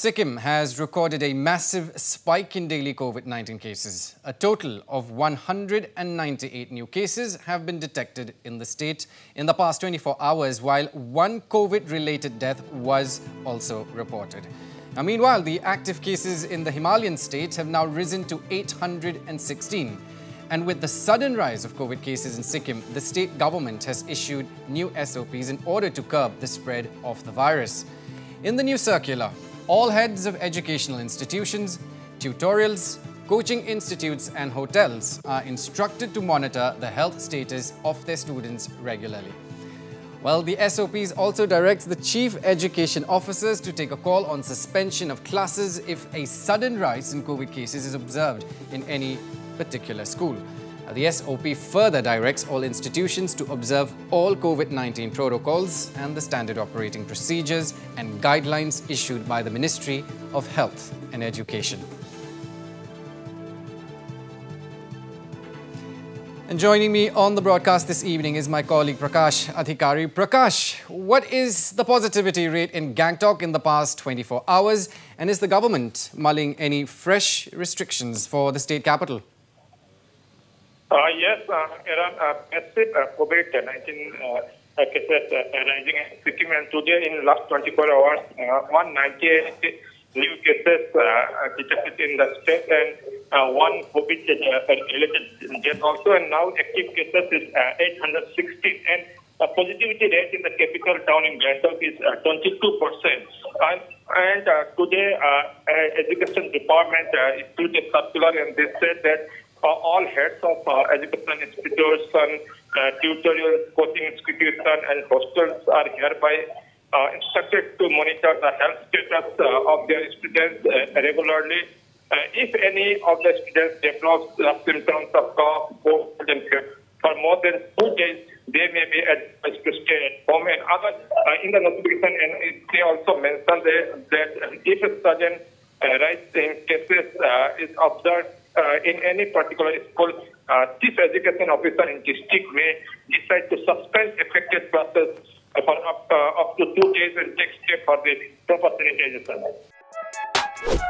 Sikkim has recorded a massive spike in daily COVID-19 cases. A total of 198 new cases have been detected in the state in the past 24 hours, while one COVID-related death was also reported. Now, meanwhile, the active cases in the Himalayan state have now risen to 816. And with the sudden rise of COVID cases in Sikkim, the state government has issued new SOPs in order to curb the spread of the virus. In the new circular, all heads of educational institutions, tutorials, coaching institutes and hotels are instructed to monitor the health status of their students regularly. Well, the SOPs also directs the chief education officers to take a call on suspension of classes if a sudden rise in COVID cases is observed in any particular school. The SOP further directs all institutions to observe all COVID-19 protocols and the standard operating procedures and guidelines issued by the Ministry of Health and Education. And joining me on the broadcast this evening is my colleague Prakash Adhikari. Prakash, what is the positivity rate in Gangtok in the past 24 hours? And is the government mulling any fresh restrictions for the state capital? Uh, yes, uh, around uh, massive uh, COVID-19 uh, cases uh, rising in Sikkim and today in last 24 hours, uh, 198 new cases uh, detected in the state and uh, one COVID-related death also. And now active cases is uh, 816 and the positivity rate in the capital town in Gangtok is uh, 22 percent. And, and uh, today, uh, education department uh, issued a circular and they said that uh, all heads of uh, educational institutions, uh, tutorials, coaching institutions, and hostels are hereby instructed to monitor the health status of their students regularly. if any of the students develops symptoms of cough, cold, and for more than two days, they may be advised to stay at home. And other, uh, in the notification, and they also mentioned that, that if a sudden uh, rise in cases uh, is observed uh, in any particular school, uh, chief education officer in district may decide to suspend affected classes for up, uh, up to two days and take steps for the proper sanitization.